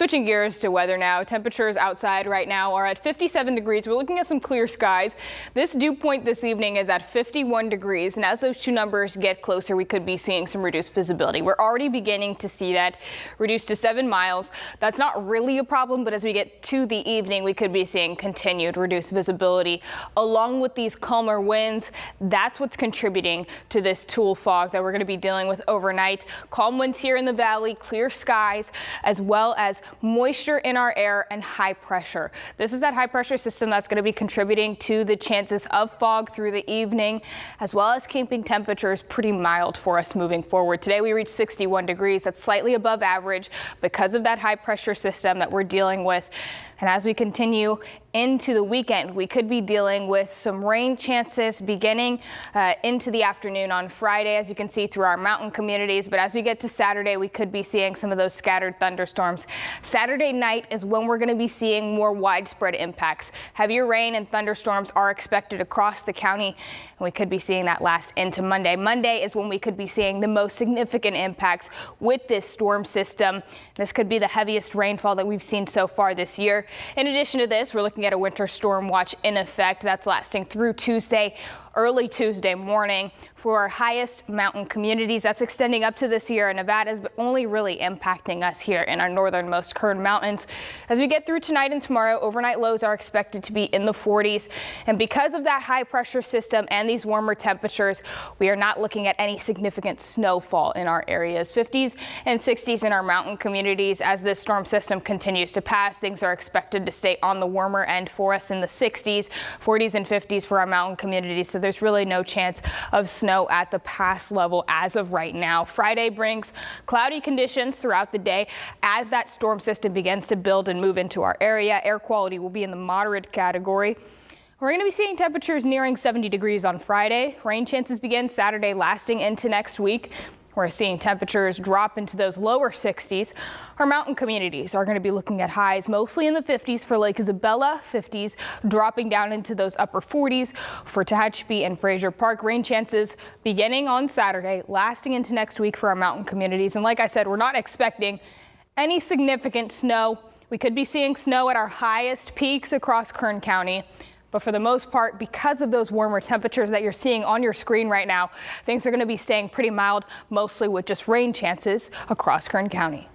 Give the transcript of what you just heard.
Switching gears to weather now, temperatures outside right now are at 57 degrees. We're looking at some clear skies. This dew point this evening is at 51 degrees, and as those two numbers get closer, we could be seeing some reduced visibility. We're already beginning to see that reduced to seven miles. That's not really a problem, but as we get to the evening, we could be seeing continued reduced visibility along with these calmer winds. That's what's contributing to this tule fog that we're going to be dealing with overnight. Calm winds here in the valley, clear skies, as well as moisture in our air and high pressure. This is that high pressure system that's going to be contributing to the chances of fog through the evening, as well as keeping temperatures pretty mild for us moving forward. Today we reached 61 degrees. That's slightly above average because of that high pressure system that we're dealing with. And as we continue into the weekend, we could be dealing with some rain chances beginning uh, into the afternoon on Friday, as you can see through our mountain communities. But as we get to Saturday, we could be seeing some of those scattered thunderstorms. Saturday night is when we're going to be seeing more widespread impacts. Heavier rain and thunderstorms are expected across the county, and we could be seeing that last into Monday. Monday is when we could be seeing the most significant impacts with this storm system. This could be the heaviest rainfall that we've seen so far this year. In addition to this, we're looking at a winter storm watch in effect that's lasting through Tuesday early Tuesday morning for our highest mountain communities. That's extending up to the Sierra Nevadas, but only really impacting us here in our northernmost Kern Mountains. As we get through tonight and tomorrow, overnight lows are expected to be in the 40s. And because of that high pressure system and these warmer temperatures, we are not looking at any significant snowfall in our areas. 50s and 60s in our mountain communities as this storm system continues to pass. Things are expected to stay on the warmer end for us in the 60s, 40s and 50s for our mountain communities. So there's really no chance of snow at the pass level as of right now. Friday brings cloudy conditions throughout the day as that storm system begins to build and move into our area. Air quality will be in the moderate category. We're going to be seeing temperatures nearing 70 degrees on Friday. Rain chances begin Saturday, lasting into next week. We're seeing temperatures drop into those lower 60s. Our mountain communities are going to be looking at highs mostly in the 50s for Lake Isabella, 50s dropping down into those upper 40s for Tehachapi and Frazier Park. Rain chances beginning on Saturday, lasting into next week for our mountain communities. And like I said, we're not expecting any significant snow. We could be seeing snow at our highest peaks across Kern County. But for the most part, because of those warmer temperatures that you're seeing on your screen right now, things are going to be staying pretty mild, mostly with just rain chances across Kern County.